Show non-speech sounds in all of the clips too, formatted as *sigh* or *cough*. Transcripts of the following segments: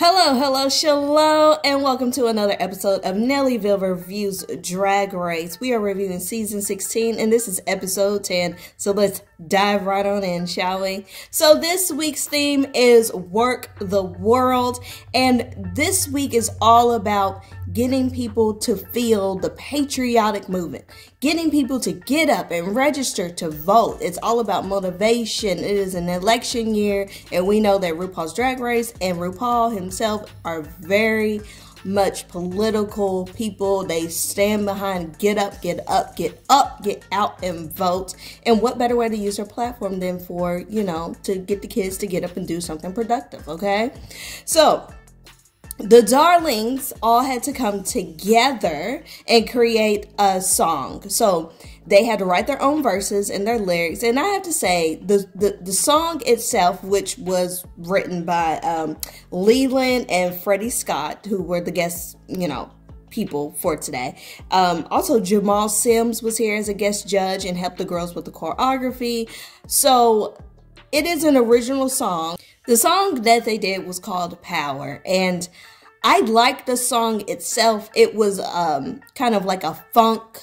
Hello, hello, shalom, and welcome to another episode of Nellyvylle Reviews Drag Race. We are reviewing season 16, and this is episode 10. So let's dive right on in, shall we? So this week's theme is Work the World, and this week is all about getting people to feel the patriotic movement, getting people to get up and register to vote. It's all about motivation. It is an election year, and we know that RuPaul's Drag Race and RuPaul himself are very much political people. They stand behind get up, get up, get up, get out and vote. And what better way to use their platform than for, you know, to get the kids to get up and do something productive, okay? So, the darlings all had to come together and create a song. So they had to write their own verses and their lyrics. And I have to say, the the, the song itself, which was written by um, Leland and Freddie Scott, who were the guests, you know, people for today. Um, also, Jamal Sims was here as a guest judge and helped the girls with the choreography. So it is an original song. The song that they did was called Power. And I liked the song itself. It was um, kind of like a funk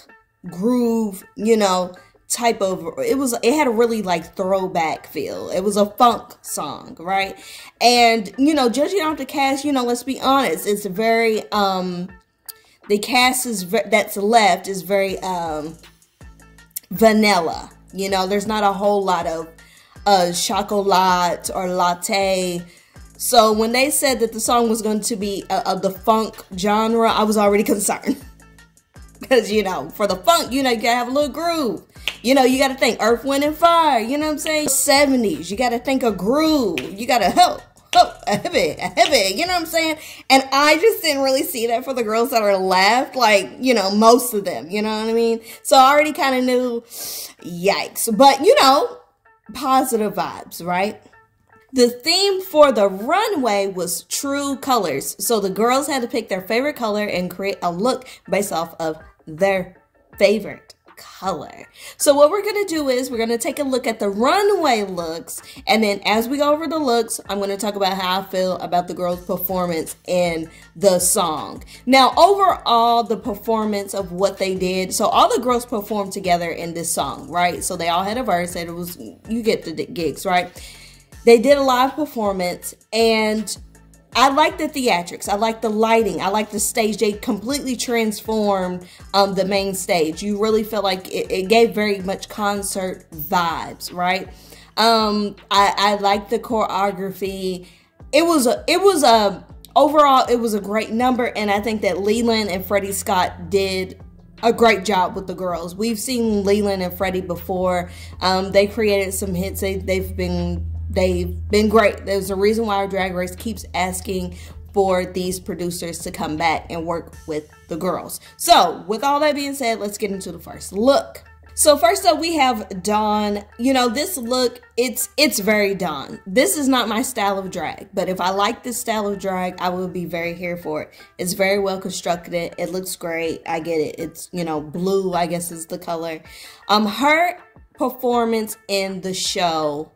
groove, you know, type of it was it had a really like throwback feel it was a funk song right and you know judging off the cast you know let's be honest it's very um the cast is that's left is very um vanilla you know there's not a whole lot of uh chocolate or latte so when they said that the song was going to be of the funk genre, I was already *laughs* concerned. Because, you know, for the funk, you know, you gotta have a little groove. You know, you gotta think Earth, Wind, and Fire. You know what I'm saying? 70s, you gotta think a groove. You gotta help. Oh, a heavy, a heavy, you know what I'm saying? And I just didn't really see that for the girls that are left, like, you know, most of them, you know what I mean? So I already kind of knew, yikes. But, you know, positive vibes, right? The theme for the runway was true colors. So the girls had to pick their favorite color and create a look based off of their favorite color. So what we're going to do is we're going to take a look at the runway looks and then as we go over the looks, I'm going to talk about how I feel about the girls' performance in the song. Now, overall the performance of what they did. So all the girls performed together in this song, right? So they all had a verse and it was you get the gigs, right? They did a live performance and I like the theatrics. I like the lighting. I like the stage. They completely transformed um, the main stage. You really feel like it, it gave very much concert vibes, right? Um, I, I like the choreography. It was a, it was a overall it was a great number, and I think that Leland and Freddie Scott did a great job with the girls. We've seen Leland and Freddie before. Um, they created some hits. They, they've been they've been great. There's a reason why drag race keeps asking for these producers to come back and work with the girls. So, with all that being said, let's get into the first look. So first up we have Dawn. You know, this look, it's it's very Dawn. This is not my style of drag, but if I like this style of drag, I will be very here for it. It's very well constructed. It looks great. I get it. It's, you know, blue, I guess is the color. Um her performance in the show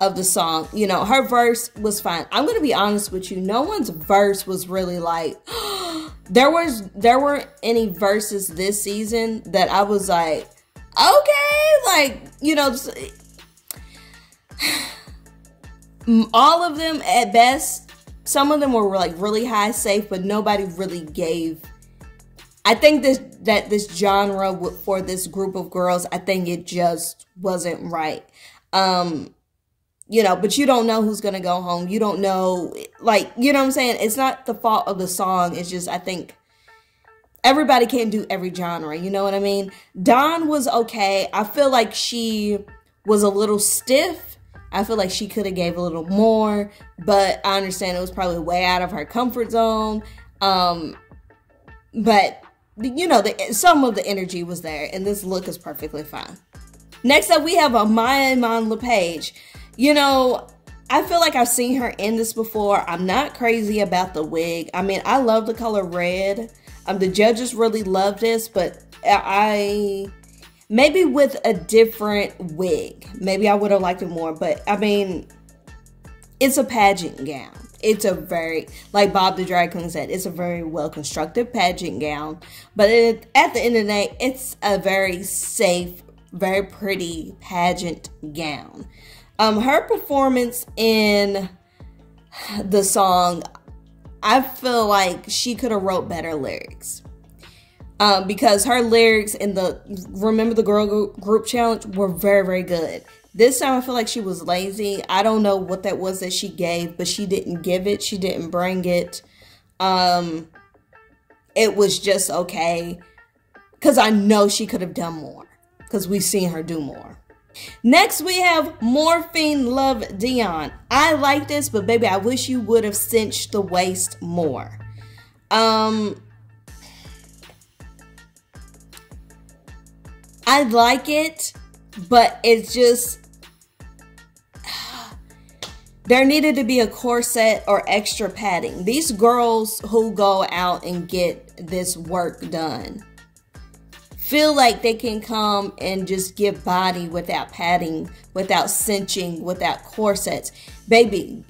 of the song. You know, her verse was fine. I'm gonna be honest with you. No one's verse was really like *gasps* there was there weren't any verses this season that I was like, okay, like, you know, *sighs* all of them at best, some of them were like really high safe, but nobody really gave I think this that this genre for this group of girls, I think it just wasn't right. Um you know, but you don't know who's going to go home. You don't know, like, you know what I'm saying? It's not the fault of the song. It's just, I think everybody can't do every genre. You know what I mean? Dawn was okay. I feel like she was a little stiff. I feel like she could have gave a little more, but I understand it was probably way out of her comfort zone. Um, but you know, the, some of the energy was there, and this look is perfectly fine. Next up, we have a Mhi'ya Iman Le'Paige. You know, I feel like I've seen her in this before. I'm not crazy about the wig. I mean, I love the color red. Um, the judges really love this, but I maybe with a different wig, maybe I would have liked it more. But I mean, it's a pageant gown. it's a very like Bob the drag queen said, it's a very well constructed pageant gown. But it, at the end of the day, it's a very safe, very pretty pageant gown. Um, her performance in the song, I feel like she could have wrote better lyrics. Um, because her lyrics in the Remember the Girl Group Challenge were very, very good. This time I feel like she was lazy. I don't know what that was that she gave, but she didn't give it. She didn't bring it. Um, it was just okay. Because I know she could have done more. Because we've seen her do more. Next, we have Morphine Love Dion. I like this, but baby, I wish you would have cinched the waist more. Um, I like it, but it's just *sighs* there needed to be a corset or extra padding. These girls who go out and get this work done feel like they can come and just give body without padding, without cinching, without corsets. Baby,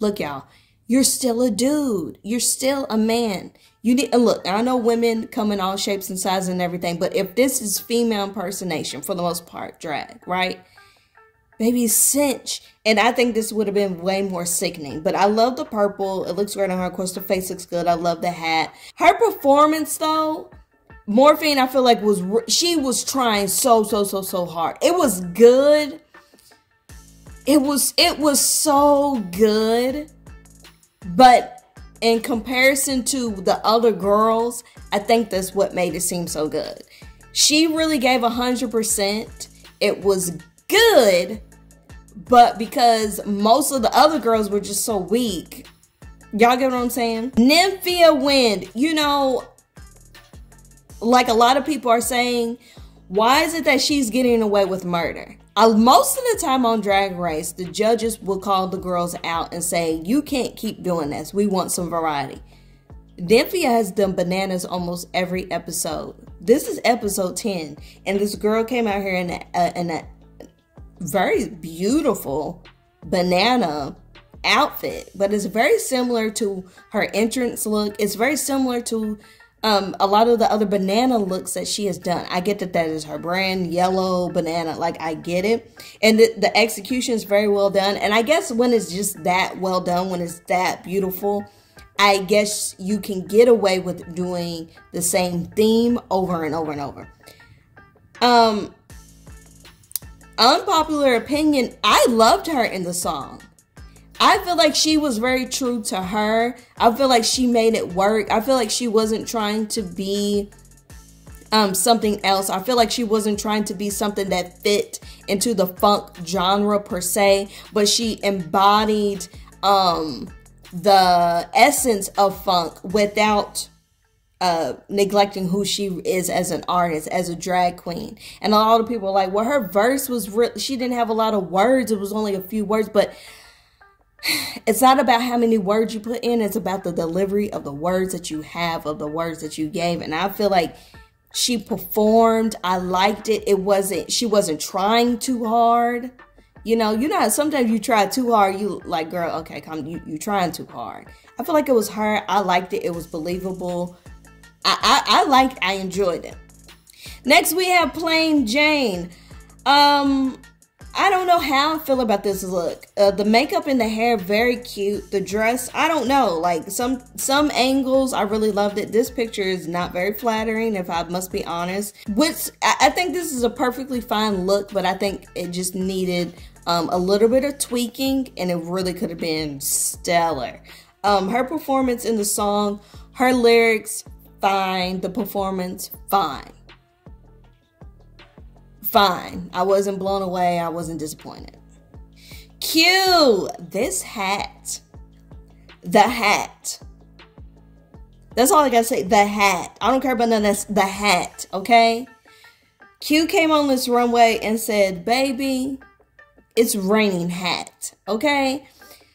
look, y'all, you're still a dude. You're still a man. You need look. I know women come in all shapes and sizes and everything, but if this is female impersonation for the most part, drag, right? Maybe cinch. And I think this would have been way more sickening. But I love the purple. It looks great on her. Of course, the face looks good. I love the hat. Her performance, though, Morphine, I feel like was she was trying so so so so hard. It was good. It was it was so good. But in comparison to the other girls, I think that's what made it seem so good. She really gave 100%. It was good, but because most of the other girls were just so weak. Y'all get what I'm saying? Nymphia Wind, you know, like a lot of people are saying, why is it that she's getting away with murder? Uh, most of the time on Drag Race, the judges will call the girls out and say, You can't keep doing this. We want some variety. Nymphia has done bananas almost every episode. This is episode 10, and this girl came out here in a, in a very beautiful banana outfit, but it's very similar to her entrance look. It's very similar to um, a lot of the other banana looks that she has done. I get that that is her brand, yellow banana. Like I get it, and the, the execution is very well done. And I guess when it's just that well done, when it's that beautiful, I guess you can get away with doing the same theme over and over and over. Um, unpopular opinion. I loved her in the song. I feel like she was very true to her. I feel like she made it work. I feel like she wasn't trying to be um, something else. I feel like she wasn't trying to be something that fit into the funk genre per se, but she embodied um, the essence of funk without uh, neglecting who she is as an artist, as a drag queen. And a lot of people are like, well, her verse was real. She didn't have a lot of words. It was only a few words, but *sighs* it's not about how many words you put in. It's about the delivery of the words that you have, of the words that you gave. And I feel like she performed. I liked it. It wasn't, she wasn't trying too hard. You know, you know, sometimes you try too hard. You like, girl, okay, come, you, you trying too hard. I feel like it was her. I liked it. It was believable. I, I, I liked, I enjoyed it. Next, we have Plane Jane. Um, I don't know how I feel about this look. Uh, the makeup and the hair very cute. The dress, I don't know. Like some some angles, I really loved it. This picture is not very flattering, if I must be honest. Which I, I think this is a perfectly fine look, but I think it just needed um, a little bit of tweaking, and it really could have been stellar. Um, her performance in the song, her lyrics, fine. The performance, fine fine. I wasn't blown away. I wasn't disappointed. Q, this hat. The hat. That's all I gotta say. The hat. I don't care about none of this. The hat, okay? Q came on this runway and said, Baby, it's raining hat, okay?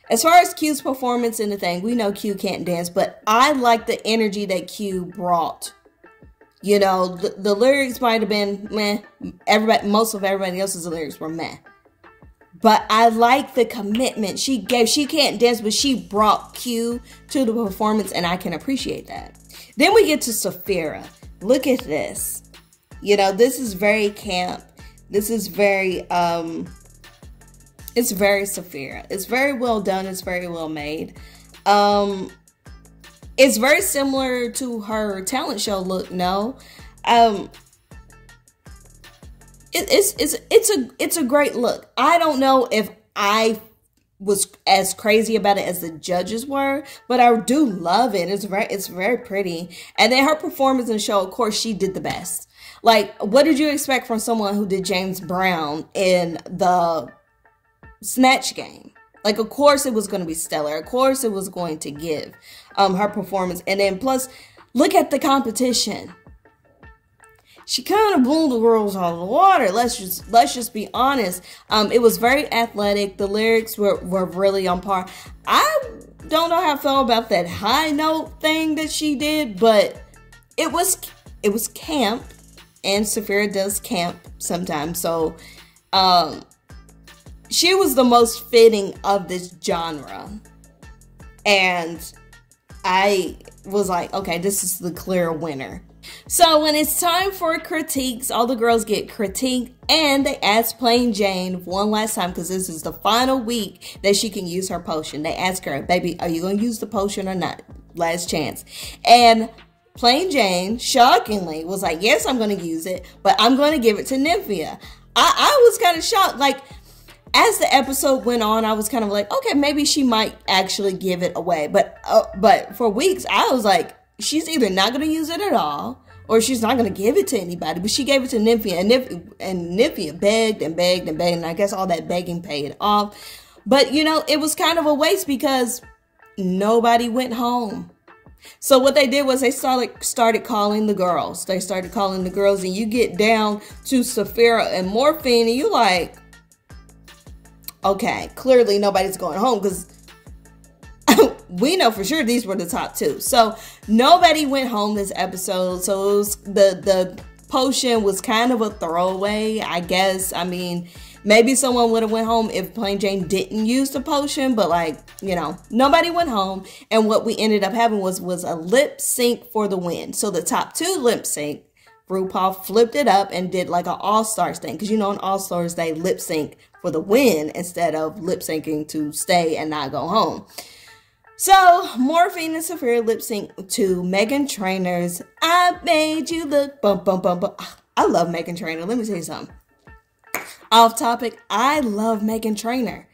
As far as Q's performance in the thing, we know Q can't dance, but I like the energy that Q brought you know, the, the lyrics might have been meh. Everybody, most of everybody else's lyrics were meh. but I like the commitment she gave. She can't dance, but she brought Q to the performance, and I can appreciate that. Then we get to Sapphira. Look at this. You know, this is very camp. This is very um it's very Sapphira. It's very well done. It's very well made. Um it's very similar to her talent show look, no. Um it, it's it's it's a it's a great look. I don't know if I was as crazy about it as the judges were, but I do love it. It's very it's very pretty. And then her performance in the show, of course, she did the best. Like, what did you expect from someone who did James Brown in the Snatch game? Like, of course, it was going to be stellar. Of course, it was going to give um her performance. And then plus, look at the competition she kind of blew the girls out of the water. Let's just let's just be honest. Um, it was very athletic. The lyrics were were really on par. I don't know how I felt about that high note thing that she did, but it was it was camp, and Sapphira does camp sometimes. So, um, she was the most fitting of this genre, and I was like, okay, this is the clear winner. So when it's time for critiques, all the girls get critiqued and they ask Plane Jane one last time because this is the final week that she can use her potion. They ask her, baby, are you going to use the potion or not? Last chance. And Plane Jane, shockingly, was like, yes, I'm going to use it, but I'm going to give it to Nymphia. I, I was kind of shocked. Like, as the episode went on, I was kind of like, okay, maybe she might actually give it away. But uh, but for weeks, I was like, she's either not going to use it at all or she's not going to give it to anybody. But she gave it to Nymphia, and, Nymph- and Nymphia begged and begged and begged, and I guess all that begging paid off. But you know, it was kind of a waste because nobody went home. So what they did was they started started calling the girls. They started calling the girls, and you get down to Sapphira and Morphine, and you like, okay, clearly nobody's going home because *laughs* we know for sure these were the top two. So nobody went home this episode. So it was the the potion was kind of a throwaway, I guess. I mean, maybe someone would have went home if Plane Jane didn't use the potion, but like, you know, nobody went home. And what we ended up having was was a lip sync for the win. So the top two lip sync, RuPaul flipped it up and did like an All Stars thing. Because you know, in All Stars, they lip sync for the win instead of lip syncing to stay and not go home. So, Morphine and Sapphira lip sync to Meghan Trainor's I Made You Look Bum Bum Bum Bum. Ah, I love Meghan Trainor. Let me tell you something. Off topic, I love Meghan Trainor.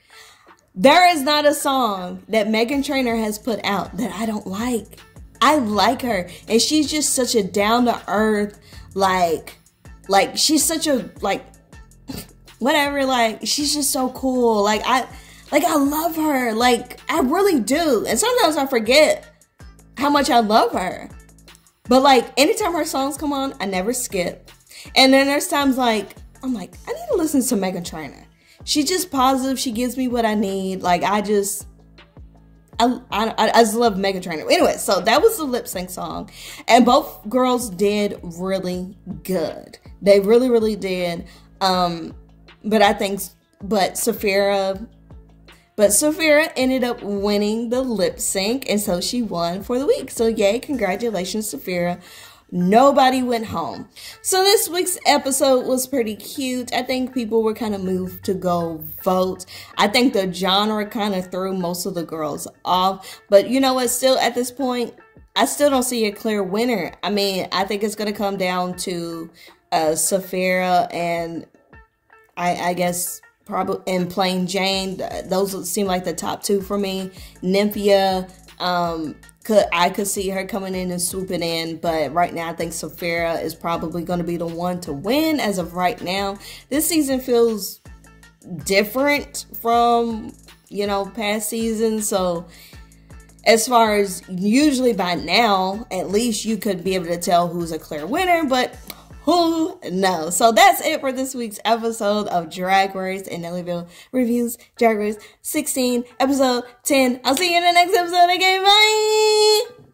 There is not a song that Meghan Trainor has put out that I don't like. I like her, and she's just such a down to earth, like, like she's such a like, whatever. Like she's just so cool. Like I like I love her. Like I really do. And sometimes I forget how much I love her. But like anytime her songs come on, I never skip. And then there's times like I'm like, I need to listen to Meghan Trainor. She's just positive. She gives me what I need. Like I just I, I, I just love Meghan Trainor. Anyway, so that was the lip sync song. And both girls did really good. They really, really did. Um, but I think, but Sapphira but Sapphira ended up winning the lip sync, and so she won for the week. So, yay, congratulations, Sapphira. Nobody went home. So, this week's episode was pretty cute. I think people were kind of moved to go vote. I think the genre kind of threw most of the girls off. But you know what? Still, at this point, I still don't see a clear winner. I mean, I think it's going to come down to uh, Sapphira and I, I guess probably and Plane Jane. Those seem like the top two for me. Nymphia, um, could I could see her coming in and swooping in, but right now I think Sapphira is probably going to be the one to win as of right now. This season feels different from you know past seasons, so as far as usually by now, at least you could be able to tell who's a clear winner, but who knows? So that's it for this week's episode of Drag Race and Nellyvylle Reviews Drag Race 16, episode 10. I'll see you in the next episode again. Bye!